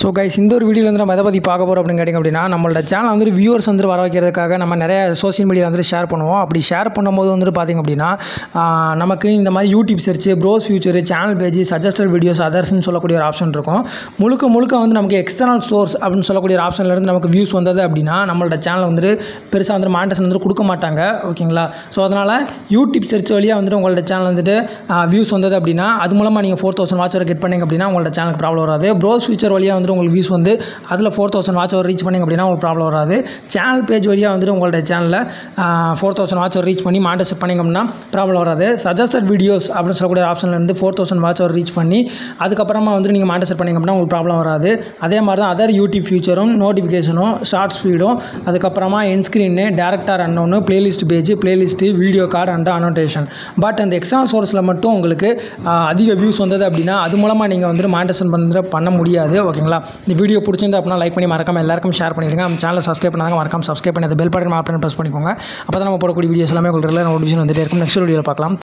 So guys இந்த ஒரு வீடியோவில் வந்து நம்ம எதை பற்றி பார்க்க போகிறோம் அப்படின்னு கேட்டிங்க அப்படின்னா நம்மளோட சேனல் வந்து வியூவர்ஸ் வந்து வர வைக்கிறதுக்காக நம்ம நிறைய சோஷியல் மீடியா வந்து ஷேர் பண்ணுவோம். அப்படி ஷேர் பண்ணும்போது வந்துட்டு பார்த்திங்க அப்படின்னா நமக்கு இந்த மாதிரி YouTube search browse features channel page suggested videos அதர்ஸ்னு சொல்லக்கூடிய ஒரு ஆப்ஷன் இருக்கும். முழுக்க முழுக்க வந்து நமக்கு எக்ஸ்டர்னல் சோர்ஸ் அப்படின்னு சொல்லக்கூடிய ஒரு ஆப்ஷன்லேருந்து நமக்கு வியூஸ் வந்தது அப்படின்னா நம்மளோட சேனல் வந்துட்டு பெருசாக வந்து மாண்டேஷன் வந்து கொடுக்க மாட்டாங்க. ஓகேங்களா ஸோ அதனால் யூடியூப் சர்ச் வழியாக வந்துட்டு உங்களோட சேனல் வந்துட்டு வியூஸ் வந்தது அப்படின்னா அது மூலமாக நீங்கள் ஃபோர் தௌசண்ட் வாட்ச் கெட் பண்ணிங்க அப்படின்னா உங்களோட சேனலுக்கு ப்ராப்ளம் வராது. ப்ரோஸ் ஃபியூச்சர் வழியாக வந்து வந்துட்டு உங்களுக்கு வியூஸ் வந்து அதில் ஃபோர் தௌசண்ட் வாட்ச் வரை ரீச் பண்ணிங்க அப்படின்னா உங்களுக்கு ப்ராப்ளம் வராது. சேனல் பேஜ் வழியாக வந்துட்டு உங்களோட சேனலில் ஃபோர் தௌசண்ட் வாட்ச் வரை ரீச் பண்ணி மாண்டர்ஷிப் பண்ணிங்க அப்படின்னா ப்ராப்ளம் வராது. சஜஸ்டட் வீடியோஸ் அப்படின்னு சொல்லக்கூடிய ஆப்ஷனில் இருந்து ஃபோர் தௌசண்ட் வாட்ச் வரை ரீச் பண்ணி அதுக்கப்புறமா வந்துட்டு நீங்கள் மாண்டர்ஷிப் பண்ணிங்க அப்படின்னா உங்களுக்கு ப்ராப்ளம் வராது. அதே மாதிரி தான் அதர் யூடியூப் ஃபியூச்சரும் நோட்டிஃபிகேஷனும் ஷார்ட்ஸ் ஃபீடும் அதுக்கப்புறமா end screen direct or unknown playlist page playlist video card and annotation but அந்த எக்ஸ்டர்னல் சோர்ஸில் மட்டும் உங்களுக்கு அதிக வியூஸ் வந்தது அப்படின்னா அது மூலமாக நீங்கள் வந்து மானிட்டேஷன் பண்ணுற பண்ண முடியாது. ஓகேங்களா இந்த வீடியோ பிடிச்சிருந்தா அப்படின்னா லைக் பண்ணி மறக்காம எல்லாருக்கும் ஷேர் பண்ணிவிடுங்க நம்ம சேனலை சப்ஸ்கிரைப் பண்ணாங்க மறக்காம சப்ஸ்கிரைப் பண்ணி அந்த பெல் பட்டன் ஆப்ஷன் ப்ரெஸ் பண்ணிக்கோங்க அப்போ தான் நம்ம போடக்கூடிய வீடியோஸ் எல்லாமே உங்களுக்கு நோட்டிஃபிகேஷன் வந்துட்டே இருக்கும். நெக்ஸ்ட் வீடியோவில் பார்க்கலாம்.